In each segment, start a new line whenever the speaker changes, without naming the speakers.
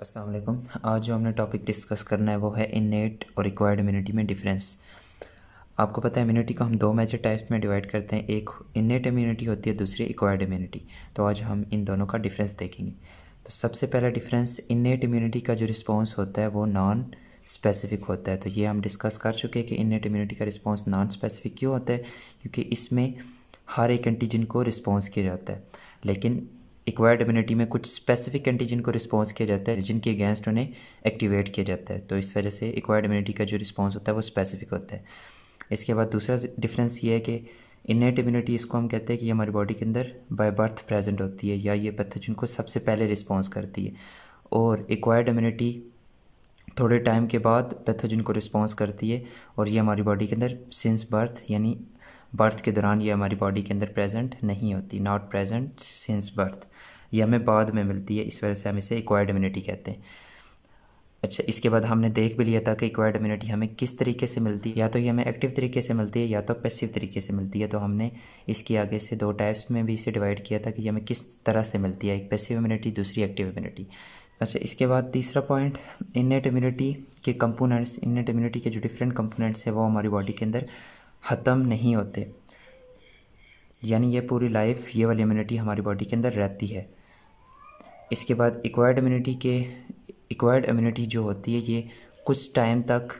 السلام علیکم۔ آج جو ہم نے ٹاپک ڈسکس کرنا ہے وہ ہے انیٹ اور ایکوائرڈ امیونٹی میں ڈفرینس آپ کو پتہ ہے امیونٹی کو ہم دو میجر ٹائپس میں ڈیوائڈ کرتے ہیں، ایک انیٹ امیونٹی ہوتی ہے، دوسری ایکوائرڈ امیونٹی تو آج ہم ان دونوں کا ڈفرینس دیکھیں گے۔ تو سب سے پہلا ڈفرینس انیٹ امیونٹی کا جو رسپانس ہوتا ہے وہ نان اسپیسیفک ہوتا ہے۔ تو یہ ہم ڈسکس کر چکے کہ انیٹ امیونٹی کا رسپانس نان اسپیسیفک کیوں ہوتا ہے؟ کیونکہ اس میں ہر ایک انٹیجن کو رسپانس کیا جاتا ہے۔ لیکن ایکوائرڈ امیونٹی میں کچھ اسپیسیفک اینٹیجن کو رسپانس کیا جاتا ہے، جن کے اگینسٹ انہیں ایکٹیویٹ کیا جاتا ہے۔ تو اس وجہ سے ایکوائرڈ امیونٹی کا جو رسپانس ہوتا ہے وہ اسپیسیفک ہوتا ہے۔ اس کے بعد دوسرا ڈفرینس یہ ہے کہ انیٹ امیونٹی اس کو ہم کہتے ہیں کہ یہ ہماری باڈی کے اندر بائی برتھ پریزنٹ ہوتی ہے، یا یہ پیتھوجن کو سب سے پہلے رسپانس کرتی ہے۔ اور ایکوائرڈ امیونٹی تھوڑے ٹائم کے بعد پیتھوجن کو رسپانس کرتی ہے، اور یہ ہماری باڈی کے اندر سنس برتھ یعنی برتھ کے دوران یہ ہماری باڈی کے اندر پریزنٹ نہیں ہوتی ناٹ پریزنٹ سنس برتھ یہ ہمیں بعد میں ملتی ہے، اس وجہ سے ہم اسے ایکوائرڈ امیونٹی کہتے ہیں۔ اچھا اس کے بعد ہم نے دیکھ بھی لیا تھا کہ ایکوائرڈ امیونٹی ہمیں کس طریقے سے ملتی ہے۔ یا تو یہ ہمیں ایکٹیو طریقے سے ملتی ہے یا تو پیسیو طریقے سے ملتی ہے۔ تو ہم نے اس کی آگے سے دو ٹائپس میں بھی اسے ڈیوائڈ کیا تھا کہ یہ ہمیں کس طرح سے ملتی ہے، ایک پیسیو امیونٹی دوسری ایکٹیو امیونٹی اچھا اس کے بعد تیسرا پوائنٹ انیٹ امیونٹی کے کمپوننٹس انیٹ امیونٹی کے جو ڈفرینٹ کمپوننٹس ہیں، وہ ہماری باڈی کے اندر ختم نہیں ہوتے۔ یعنی یہ پوری لائف یہ والی امیونٹی ہماری باڈی کے اندر رہتی ہے۔ اس کے بعد ایکوائرڈ امیونٹی کے ایکوائرڈ امیونٹی جو ہوتی ہے، یہ کچھ ٹائم تک،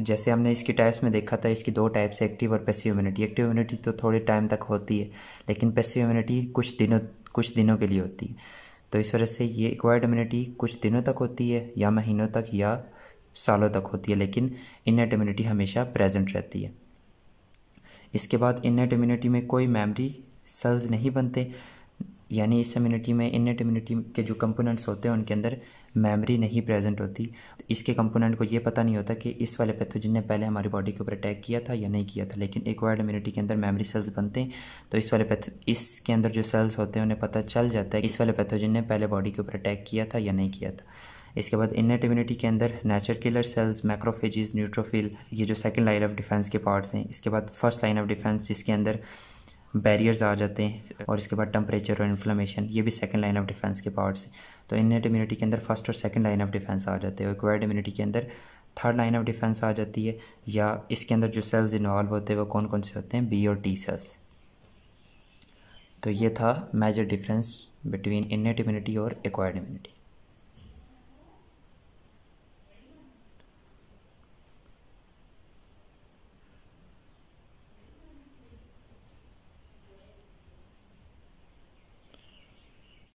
جیسے ہم نے اس کی ٹائپس میں دیکھا تھا، اس کی دو ٹائپس ایکٹیو اور پیسیو امیونٹی ایکٹیو امیونٹی تو تھوڑے ٹائم تک ہوتی ہے، لیکن پیسیو امیونٹی کچھ دنوں کچھ دنوں کے لیے ہوتی۔ ہے تو اس وجہ سے یہ ایکوائرڈ امیونٹی کچھ دنوں تک ہوتی ہے، یا مہینوں تک، یا سالوں تک ہوتی ہے، لیکن انیٹ امیونٹی ہمیشہ پریزنٹ رہتی ہے۔ اس کے بعد انیٹ امیونٹی میں کوئی میمری سیلز نہیں بنتے یعنی اس امیونٹی میں انیٹ امیونٹی کے جو کمپوننٹس ہوتے ہیں، ان کے اندر میمری نہیں پریزنٹ ہوتی۔ اس کے کمپوننٹ کو یہ پتہ نہیں ہوتا کہ اس والے پیتھوجن نے پہلے ہماری باڈی کے اوپر اٹیک کیا تھا یا نہیں کیا تھا، لیکن ایکوائرڈ امیونٹی کے اندر میمری سیلز بنتے ہیں۔ تو اس والے پیتھ اس کے اندر جو سیلز ہوتے ہیں، انہیں پتہ چل جاتا ہے اس والے پیتھوجن نے پہلے باڈی کے اوپر اٹیک کیا تھا یا نہیں کیا تھا۔ اس کے بعد انیٹ امیونٹی کے اندر natural killer cells macrophages neutrophil یہ جو سیکنڈ لائن آف ڈیفینس کے پارٹس ہیں، اس کے بعد فرسٹ لائن آف ڈیفینس جس کے اندر بیریئرز آ جاتے ہیں اور اس کے بعد ٹمپریچر اور انفلمیشن یہ بھی سیکنڈ لائن آف ڈیفینس کے پارٹس ہیں۔ تو انیٹ امیونٹی کے اندر فرسٹ اور سیکنڈ لائن آف ڈیفینس آ جاتے ہیں ایکوائرڈ امیونٹی کے اندر تھرڈ لائن آف ڈیفینس آ جاتی ہے۔ یا اس کے اندر جو سیلز انوالو ہوتے ہیں، وہ کون کون سے ہوتے ہیں؟ بی اور ٹی سیلز تو یہ تھا major difference between innate immunity اور ایکوائرڈ امیونٹی